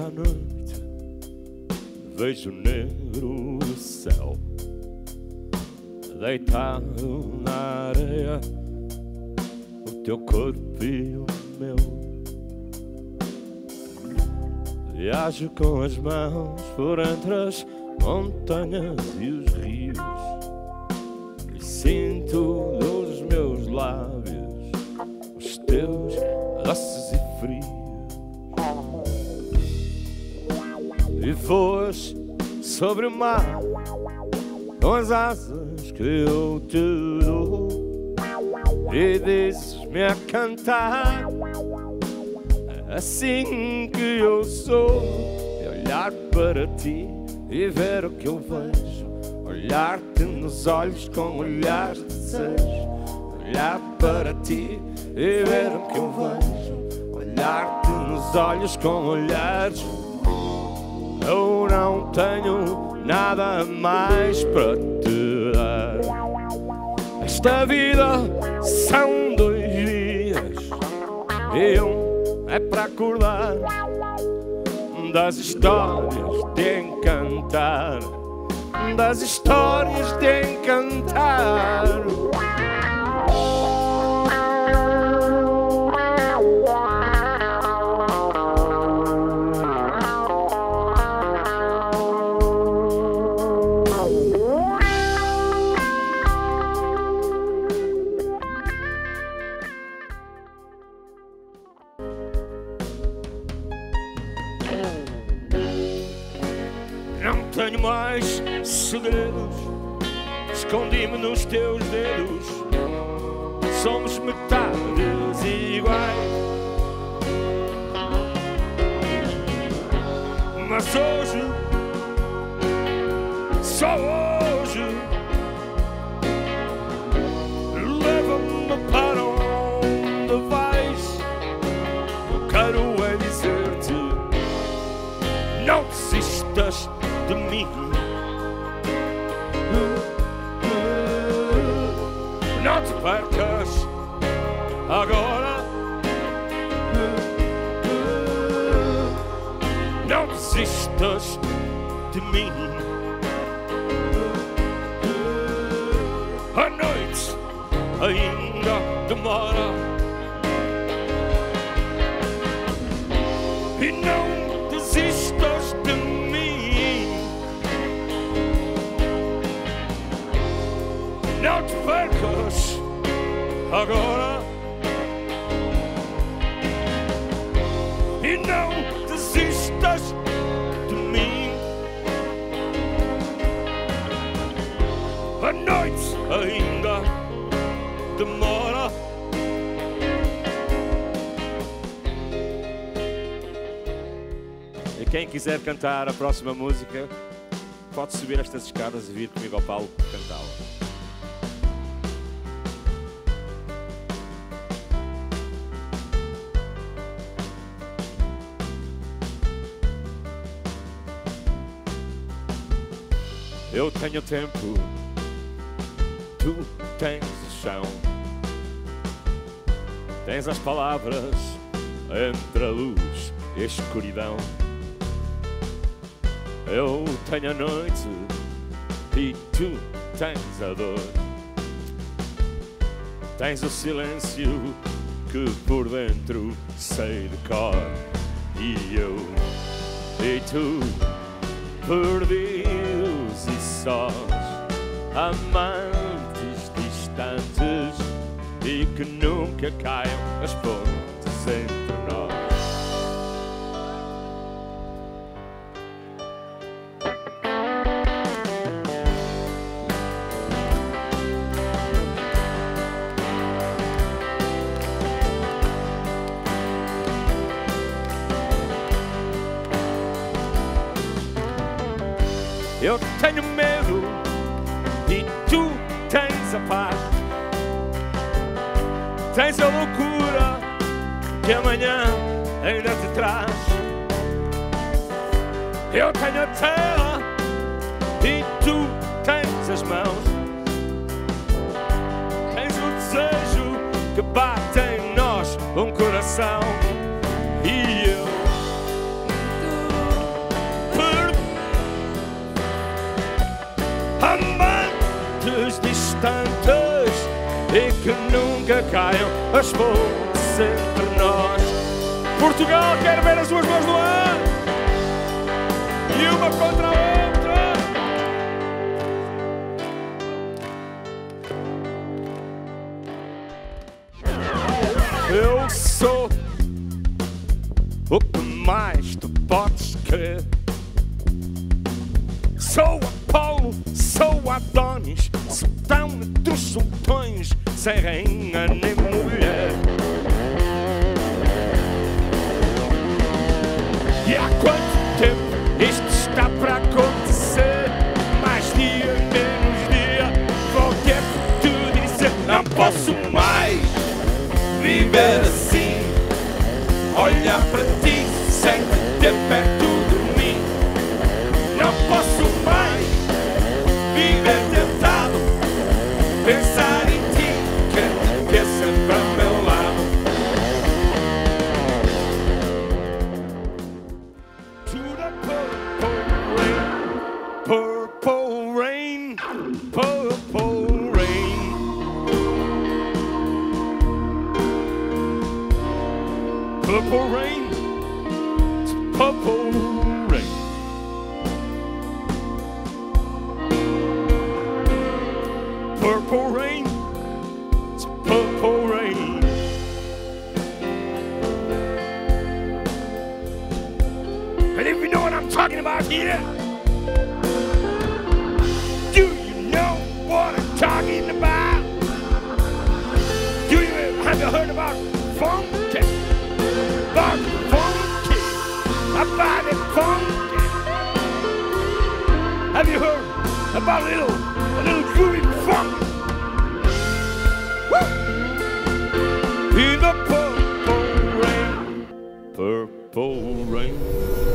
Esta noite. Vejo negro o céu deitado na areia, o teu corpo e o meu. Viajo com as mãos por entre as montanhas e os rios. E sinto nos meus lábios E voas sobre o mar com as asas que eu te dou. E dizes-me a cantar assim que eu sou. E olhar para ti e ver o que eu vejo olhar-te nos olhos com olhares de desejo. Olhar para ti e ver o que eu vejo olhar-te nos olhos com olhares eu não tenho nada mais para te dar. Esta vida são dois dias e um é para acordar das histórias de encantar, das histórias de encantar. Tenho mais segredos, escondi-me nos teus dedos. Somos metades iguais. Mas hoje, só hoje, leva-me para onde vais. Eu quero é dizer-te. Não desistas de mim. Não te percas agora. Não desistas de mim. A noite ainda demora. Quem quiser cantar a próxima música, pode subir estas escadas e vir comigo ao palco cantá-la. Eu tenho tempo, tu tens o chão. Tens as palavras entre a luz e a escuridão. Eu tenho a noite e tu tens a dor. Tens o silêncio que por dentro sei de cor. E eu e tu perdidos e sós, amantes distantes e que nunca caiam as pontes entre nós. Eu tenho medo e tu tens a paz. Tens a loucura que amanhã ainda te traz. Eu tenho a terra e tu tens as mãos. Tens o desejo que bate em nós um coração. Que caiam as pontes entre nós. Portugal quer ver as duas mãos no ar e uma contra a outra. Eu sou o que mais tu podes querer. Sou Apolo, sou Adonis, sultão entre os sultões, sem rainha nem mulher. E há quanto tempo isto está para acontecer? Mais dia, menos dia, que te dizer: não posso mais viver assim. Olhar para ti sem te ter perto Purple rain, it's purple rain. Purple rain, A little groovy funk. Woo! In the purple rain, purple rain.